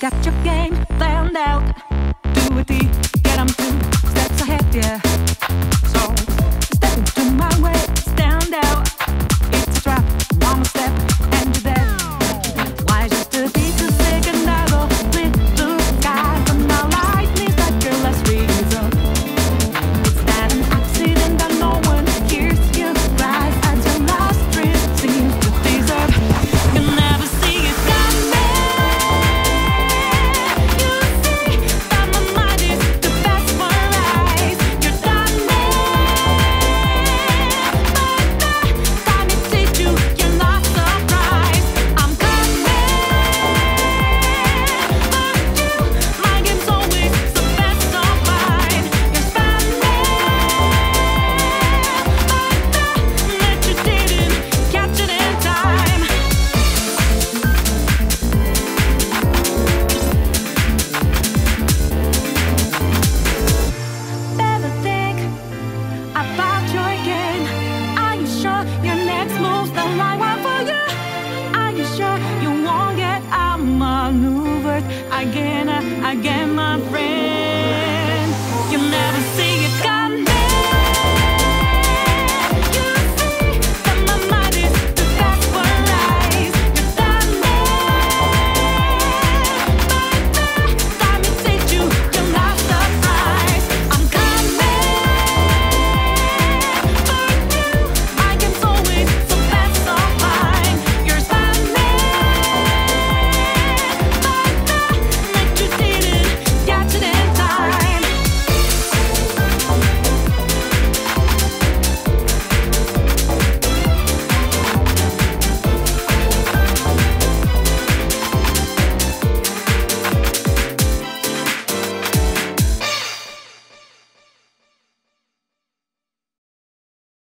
got your game planned out. moves that I want for you. Are you sure you won't get outmaneuvered again, again, my friend?